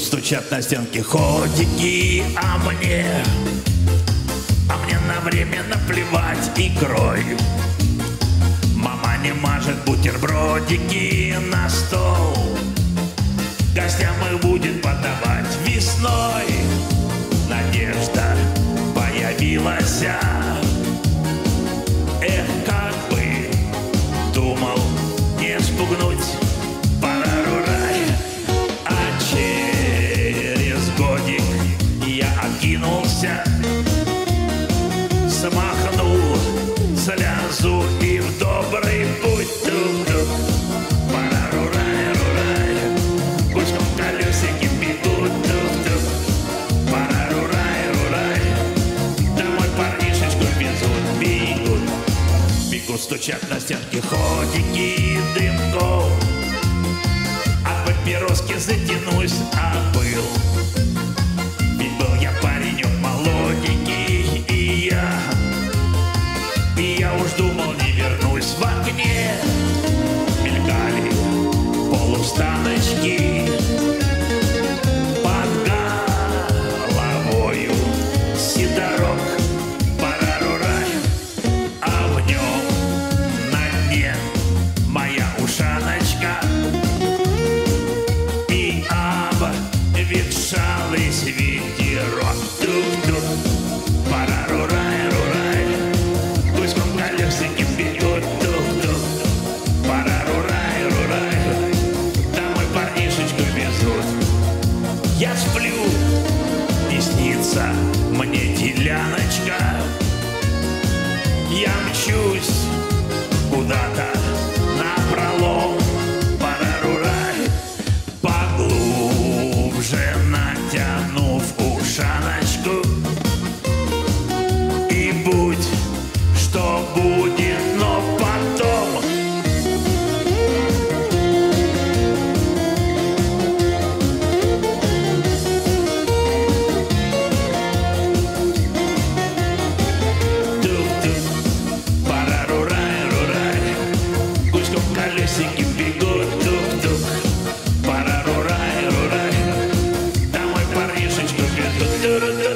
стучат на стенке ходики, а мне, а мне на время наплевать икрой. Мама не мажет бутербродики на стол, гостям их будет подавать весной. Надежда появилась, смахнул слезу и в добрый путь. Тук-тук. Пора рурай, рурай, гуськом колесики бегут тук-тук. Пора рурай, рурай, домой парнишечку везут, бегут. Бегут, стучат на стенке ходики дымков А папироски затянусь, а был Я сплю, и снится мне деляночка, я do do do